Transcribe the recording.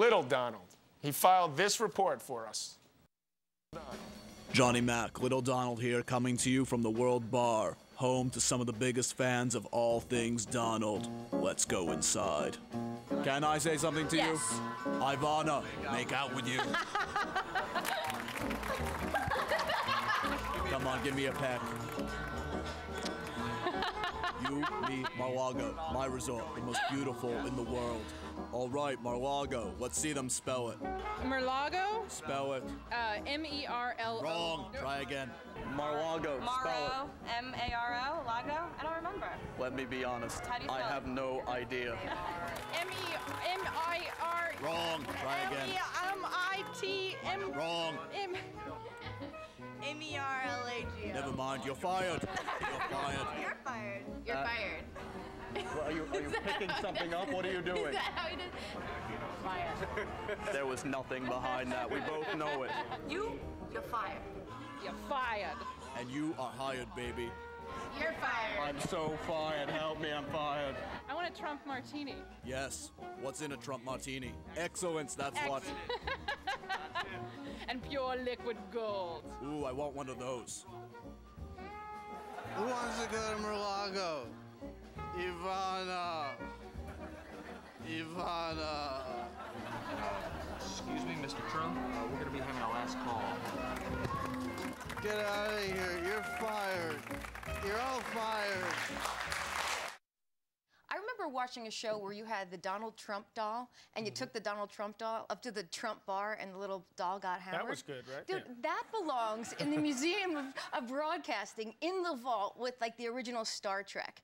Little Donald. He filed this report for us. Johnny Mac, Little Donald here, coming to you from the World Bar, home to some of the biggest fans of all things Donald. Let's go inside. Can I say something to Yes. you? Ivana, make out with you. Come on, give me a peck. You, me, Mar-Lago, my resort, the most beautiful in the world. All right, Mar-Lago, let's see them spell it. Merlago, Spell it. uh, M E R L O. Wrong. Try again. Marlago. spell Maro, M A R O, Lago? I don't remember. Let me be honest. How do you I spell it? have no idea. M E M I R. Wrong. Try M again. E M I T M Wrong. M. M E R L A G O. Never mind. You're fired. You're fired. You're fired. Are you, are picking something up? What are you doing? Is that how you did? Fired. There was nothing behind that. We both know it. You, you're fired. You're fired. And you are hired, baby. You're fired. I'm so fired. Help me. I'm fired. I want a Trump martini. Yes. What's in a Trump martini? Excellence. That's what. and pure liquid gold. Ooh, I want one of those. Excuse me, Mr. Trump. Uh, we're gonna be having our last call. Get out of here. You're fired. You're all fired. I remember watching a show where you had the Donald Trump doll, and you took the Donald Trump doll up to the Trump bar, and the little doll got hammered. That was good, right? Dude, Yeah. that belongs in the Museum of, of Broadcasting in the vault with like the original Star Trek.